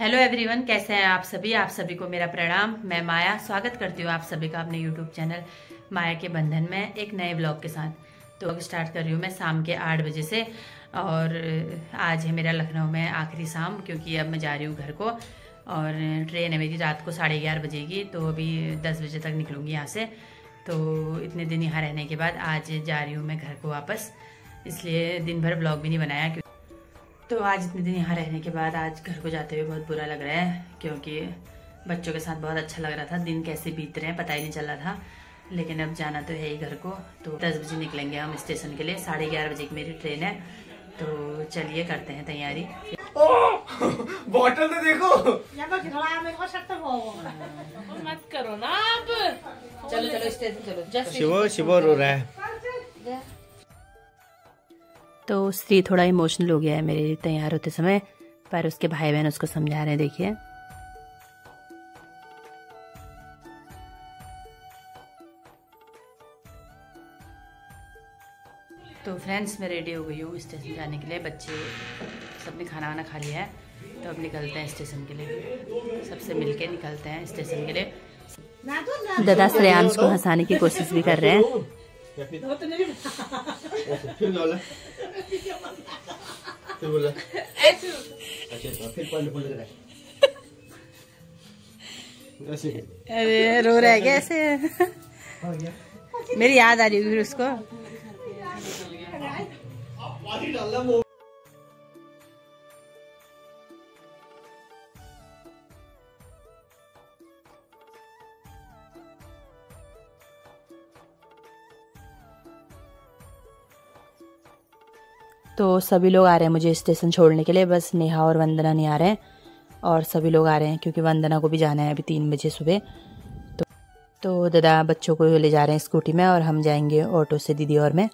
Hello everyone कैसे हैं आप सभी? आप सभी को मेरा प्रणाम। मैं माया, स्वागत करती हूँ आप सभी का अपने यूट्यूब चैनल माया के बंधन में एक नए ब्लॉग के साथ। तो अब स्टार्ट कर रही हूँ मैं शाम के आठ बजे से और आज है मेरा लखनऊ में आखिरी शाम क्योंकि अब मैं जा रही हूँ घर को और ट्रेन है मेरी रात को साढ़े ग्यारह बजे की तो अभी दस बजे तक निकलूँगी यहाँ से। तो इतने दिन यहाँ रहने के बाद आज जा रही हूँ मैं घर को वापस, इसलिए दिन भर ब्लॉग भी नहीं बनाया तो आज इतने दिन यहाँ रहने के बाद आज घर को जाते हुए बहुत बुरा लग रहा है क्योंकि बच्चों के साथ बहुत अच्छा लग रहा था। दिन कैसे बीत रहे हैं पता ही नहीं चल रहा था। लेकिन अब जाना तो है ही घर को। तो दस बजे निकलेंगे हम स्टेशन के लिए। साढ़े ग्यारह बजे की मेरी ट्रेन है। तो चलिए करते हैं तैयारी। बॉटल तो देखो। मत करो ना आप। चलो चलो स्टेशन चलो। शिवो शिवो रो रहा है। तो स्त्री थोड़ा इमोशनल हो गया है मेरे तैयार होते समय पर उसके भाई बहन उसको समझा रहे हैं देखिए। तो फ्रेंड्स मैं रेडी हो गई हूँ स्टेशन जाने के लिए। बच्चे सबने खाना वाना खा लिया है तो अब निकलते हैं स्टेशन के लिए। सबसे मिलके निकलते हैं स्टेशन के लिए। दादा श्रेयांश को हंसाने की कोशिश भी कर रहे हैं। फिर बोला. फिर अच्छा फिर पढ़ने का ऐसे अरे रो रहा है कैसे मेरी याद आ रही फिर उसको. तो सभी लोग आ रहे हैं मुझे स्टेशन छोड़ने के लिए। बस नेहा और वंदना नहीं आ रहे हैं। और सभी लोग आ रहे हैं क्योंकि वंदना को भी जाना है अभी तीन बजे सुबह। तो तो दादा बच्चों को ले जा रहे हैं स्कूटी में और हम जाएँगे ऑटो से दीदी और मैं।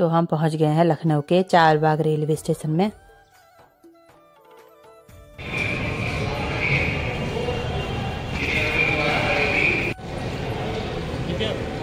तो हम पहुँच गए हैं लखनऊ के चार बाग रेलवे स्टेशन में। बाय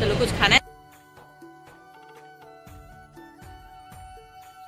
चलो कुछ खाना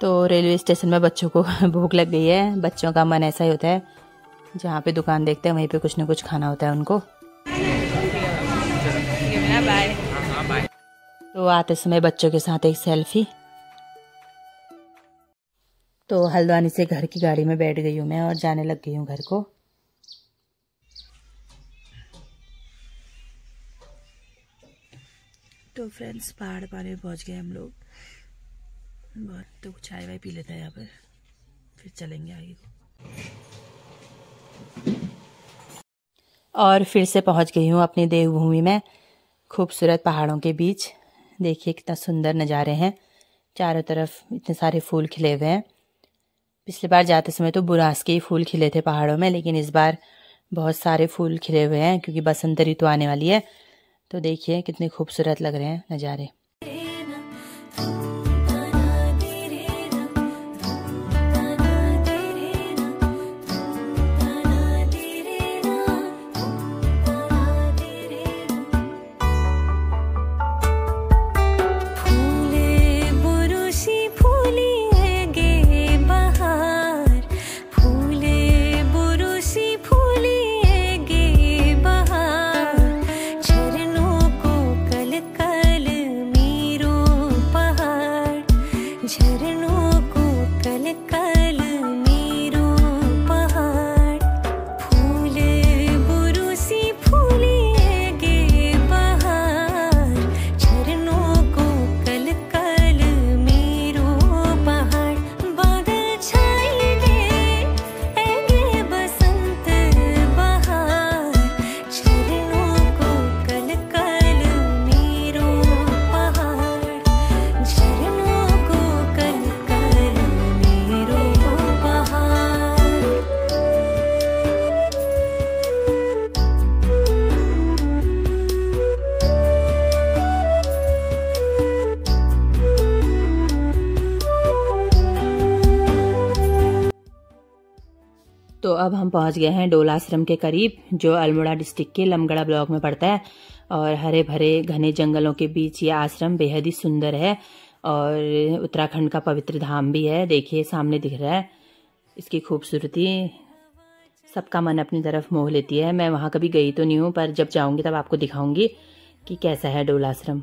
तो रेलवे स्टेशन में बच्चों को भूख लग गई है। बच्चों का मन ऐसा ही होता है, जहाँ पे दुकान देखते हैं, वहीं पे कुछ ना कुछ खाना होता है उनको। तो आते समय बच्चों के साथ एक सेल्फी। तो हल्द्वानी से घर की गाड़ी में बैठ गई हूँ मैं और जाने लग गई हूँ घर को। तो फ्रेंड्स पहाड़ पानी पहुँच गए हम लोग। बहुत तो चाय वाय पी लेते हैं यहाँ पर। फिर चलेंगे आगे को। और फिर से पहुँच गई हूँ अपनी देवभूमि में, खूबसूरत पहाड़ों के बीच। देखिए कितना सुंदर नज़ारे हैं। चारों तरफ़ इतने सारे फूल खिले हुए हैं। पिछली बार जाते समय तो बुरास के ही फूल खिले थे पहाड़ों में, लेकिन इस बार बहुत सारे फूल खिले हुए हैं, क्योंकि बसंत ऋतु आने वाली है। तो देखिए कितने खूबसूरत लग रहे हैं नज़ारे। झरे तो अब हम पहुँच गए हैं डोला आश्रम के करीब, जो अल्मोड़ा डिस्ट्रिक्ट के लमगड़ा ब्लॉक में पड़ता है। और हरे भरे घने जंगलों के बीच ये आश्रम बेहद ही सुंदर है और उत्तराखंड का पवित्र धाम भी है। देखिए, सामने दिख रहा है। इसकी खूबसूरती सबका मन अपनी तरफ़ मोह लेती है। मैं वहाँ कभी गई तो नहीं हूँ, पर जब जाऊँगी तब आपको दिखाऊँगी कि कैसा है डोलाश्रम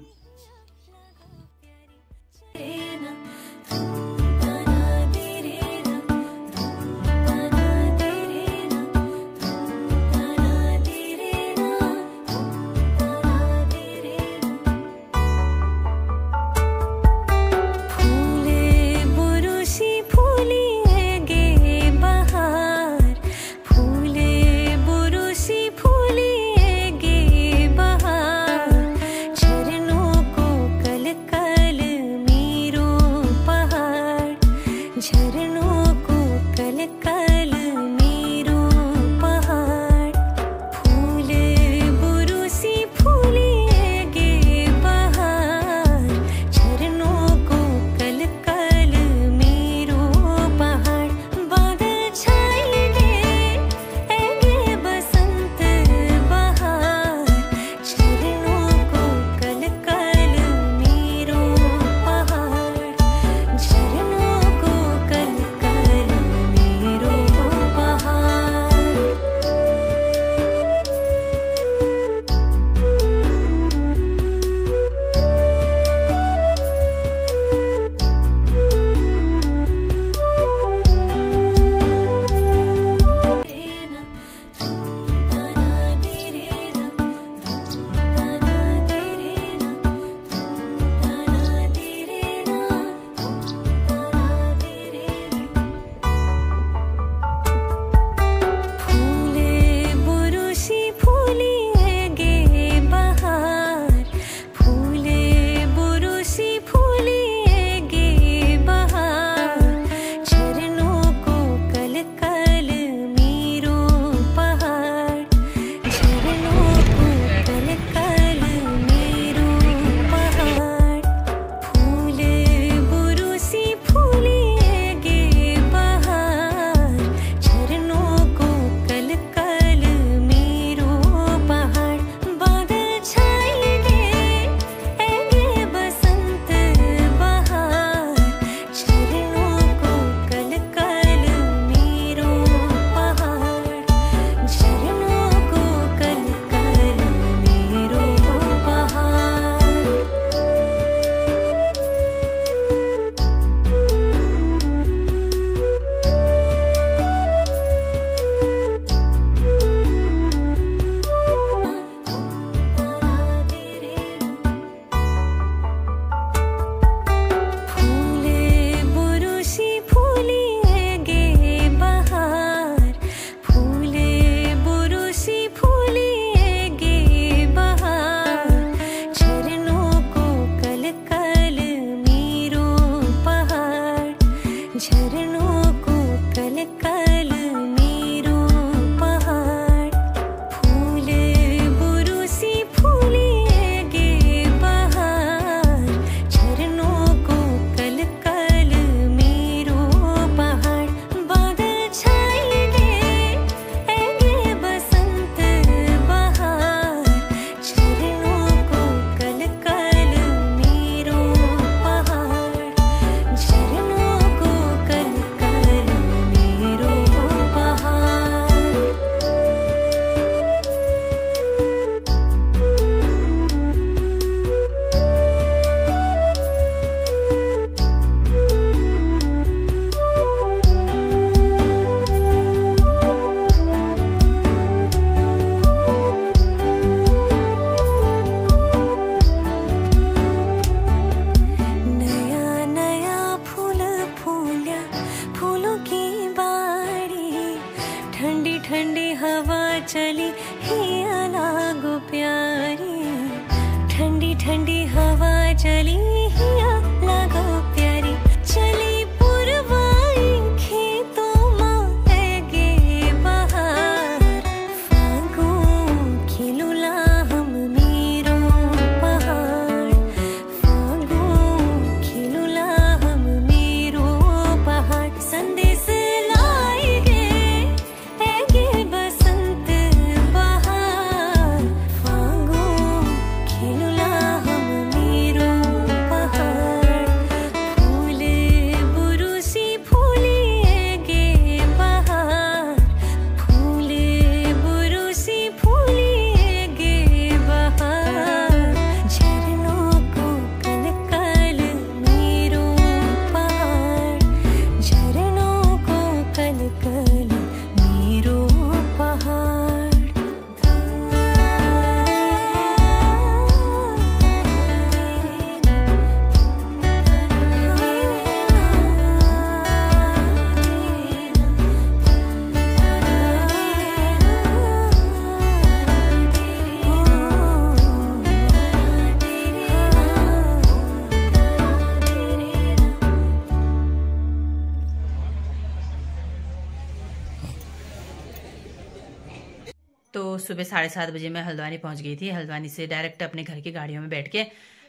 सुबह साढ़े सात बजे मैं हल्द्वानी पहुँच गई थी। हल्द्वानी से डायरेक्ट अपने घर की गाड़ियों में बैठ के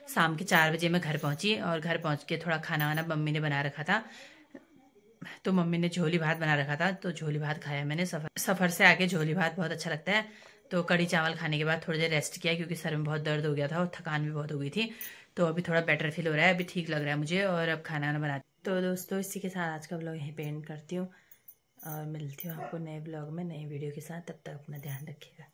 शाम के चार बजे मैं घर पहुँची और घर पहुँच के थोड़ा खाना वाना मम्मी ने बना रखा था। तो मम्मी ने झोली भात बना रखा था तो झोली भात खाया मैंने। सफ़र सफ़र से आके झोली भात बहुत अच्छा लगता है। तो कड़ी चावल खाने के बाद थोड़ी देर रेस्ट किया क्योंकि सर में बहुत दर्द हो गया था और थकान भी बहुत हो गई थी। तो अभी थोड़ा बेटर फील हो रहा है, अभी ठीक लग रहा है मुझे और अब खाना वाना बना तो दोस्तों, इसी के साथ आज का ब्लॉग यहीं पेंट करती हूँ और मिलती हूँ आपको नए ब्लॉग में नई वीडियो के साथ। तब तक अपना ध्यान रखिएगा।